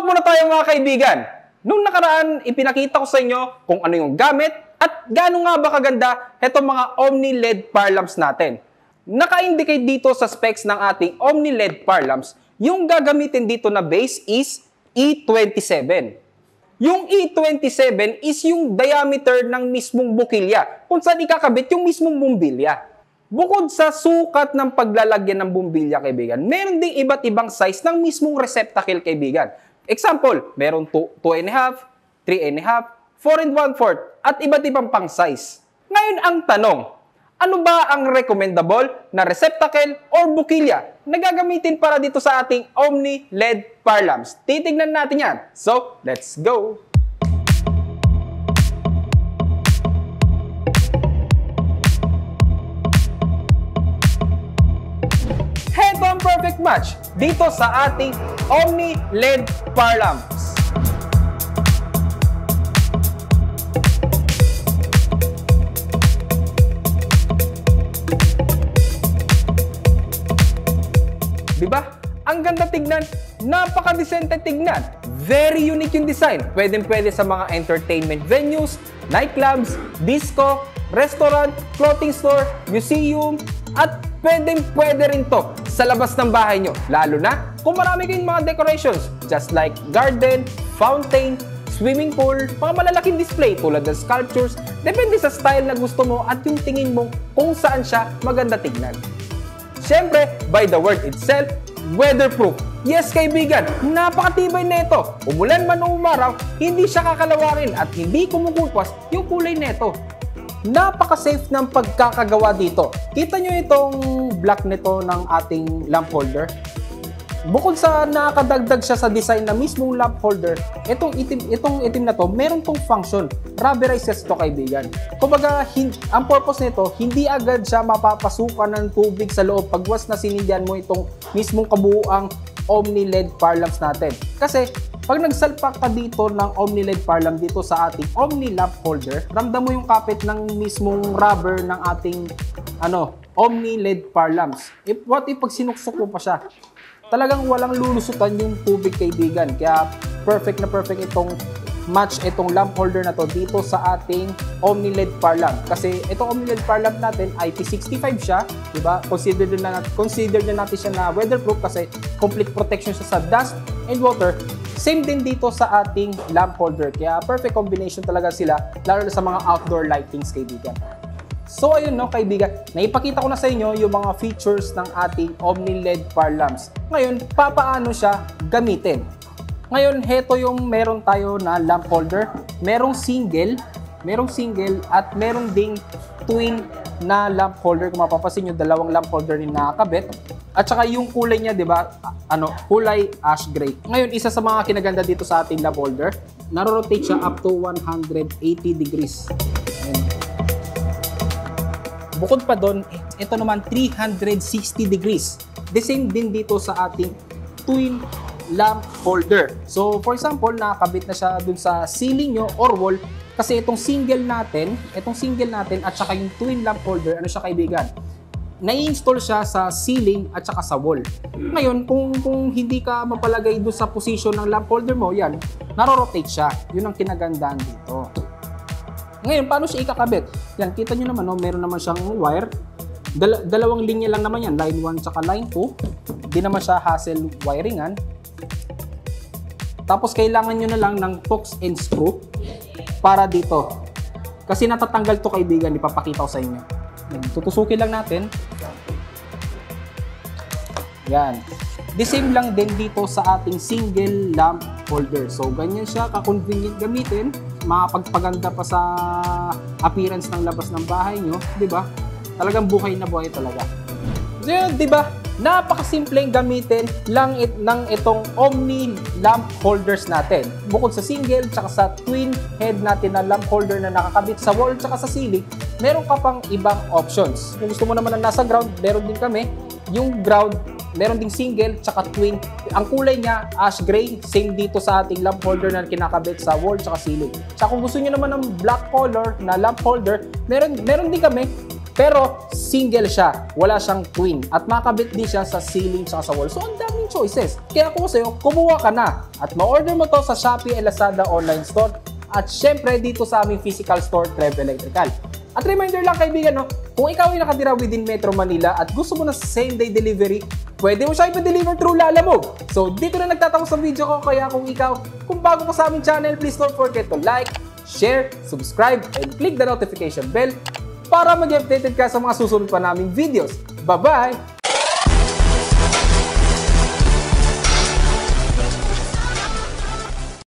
Back muna tayo mga kaibigan. Nung nakaraan, ipinakita ko sa inyo kung ano yung gamit at gaano nga ba kaganda itong mga Omni LED power lamps natin. Naka-indicate dito sa specs ng ating Omni LED power lamps, yung gagamitin dito na base is E27. Yung E27 is yung diameter ng mismong bukilya kung saan ikakabit yung mismong bumbilya. Bukod sa sukat ng paglalagyan ng bumbilya, kaibigan, meron ding iba't ibang size ng mismong receptacle, kaibigan. Example, meron 2, 2 and a half, 3 and a half, 4 and 1 fourth, at iba't ibang pang size. Ngayon ang tanong, ano ba ang recommendable na receptacle or bukilya na gagamitin para dito sa ating Omni LED power lamps? Titignan natin yan. So, let's go! Match dito sa ating Omni LED power lamps. Di ba? Ang ganda tignan, napaka-decente tignan. Very unique yung design. Pwedeng pwede sa mga entertainment venues, nightclubs, disco, restaurant, clothing store, museum, at pwedeng pwede rin to sa labas ng bahay nyo. Lalo na kung marami kayong mga decorations, just like garden, fountain, swimming pool, mga malalaking display tulad ng sculptures, depende sa style na gusto mo at yung tingin mo kung saan siya maganda tignan. Siyempre, by the word itself, weatherproof. Yes, kaibigan, napakatibay nito. Umulan man o umaraw, hindi siya kakalawarin at hindi kumukulpas yung kulay nito. Napaka-safe ng pagkakagawa dito. Kita nyo itong black nito ng ating lamp holder. Bukod sa nakakadagdag siya sa design na mismong lamp holder, itong itim, itong itim na to, meron tong function. Rubberizes to kaibigan. Kumbaga, hin- ang purpose nito, hindi agad siya mapapasukan ng tubig sa loob pag was na sinindihan mo itong mismong kabuuang Omni LED power lamps natin. Kasi, pag nagsalpak ka dito ng Omni LED power lamp dito sa ating Omni lamp holder, ramdam mo yung kapit ng mismong rubber ng ating ano, Omni LED power lamps. If, what if pag sinuksok mo pa siya? talagang walang lulusutan yung tubig kaibigan. Kaya perfect na perfect itong match itong lamp holder na to dito sa ating Omni LED power lamp. Kasi itong Omni LED power lamp natin IP65 siya, 'di ba? Consider na consider na natin siya na weatherproof kasi complete protection siya sa dust and water. Same din dito sa ating lamp holder. Kaya perfect combination talaga sila lalo na sa mga outdoor lightings kaibigan. So ayun no kaibigan, naipakita ko na sa inyo yung mga features ng ating Omni LED power lamps. Ngayon, papaano siya gamitin? Ngayon, heto yung meron tayo na lamp holder. Merong single, merong single at merong ding twin na lamp holder. Kung mapapasin nyo, dalawang lamp holder din nakakabit. At saka yung kulay niya, di ba, ano, kulay ash gray. Ngayon, isa sa mga kinaganda dito sa ating lamp holder, naro-rotate siya up to 180 degrees. Ayan. Bukod pa doon, ito naman 360 degrees. The same din dito sa ating twin lamp holder. So, for example, nakakabit na siya dun sa ceiling nyo or wall kasi itong single natin, itong single natin at saka yung twin lamp holder, ano siya kaibigan? Na-install siya sa ceiling at saka sa wall. Ngayon, kung, kung hindi ka mapalagay doon sa position ng lamp holder mo, yan, naro-rotate siya. Yun ang kinagandaan dito. Ngayon, paano siya ikakabit? Yan, kita nyo naman, no, meron naman siyang wire. Dal- dalawang linya lang naman yan, line 1 tsaka line 2. Di naman siya hassle wiringan. Tapos kailangan nyo na lang ng hooks and screw para dito. Kasi natatanggal to kaibigan, ipapakita ko sa inyo. Tutusukin lang natin. Yan. The same lang din dito sa ating single lamp holder. So, ganyan siya, ka-convenient gamitin. Makapagpaganda pa sa appearance ng labas ng bahay nyo. ba? Talagang buhay na buhay talaga. So, yun, ba? Napakasimpleng gamitin lang it, ng itong Omni lamp holders natin. Bukod sa single, tsaka sa twin head natin na lamp holder na nakakabit sa wall, tsaka sa ceiling, meron ka pang ibang options. Kung gusto mo naman na nasa ground, meron din kami. Yung ground, meron ding single, tsaka twin. Ang kulay niya, ash gray, same dito sa ating lamp holder na kinakabit sa wall, tsaka ceiling. Tsaka kung gusto niyo naman ng black color na lamp holder, meron, meron din kami Pero single siya, wala siyang twin at makabit din siya sa ceiling at sa wall. So ang daming choices. Kaya kung sa'yo, kumuha ka na at ma-order mo to sa Shopee and Lazada online store at syempre dito sa aming physical store Trev Electrical. At reminder lang kaibigan, no, kung ikaw ay nakatira within Metro Manila at gusto mo na same day delivery, pwede mo siya ipa-deliver through Lalamove. So dito na nagtatapos ang video ko, kaya kung ikaw, kung bago ka sa aming channel, please don't forget to like, share, subscribe, and click the notification bell para mag-updated ka sa mga susunod pa naming videos. Bye-bye!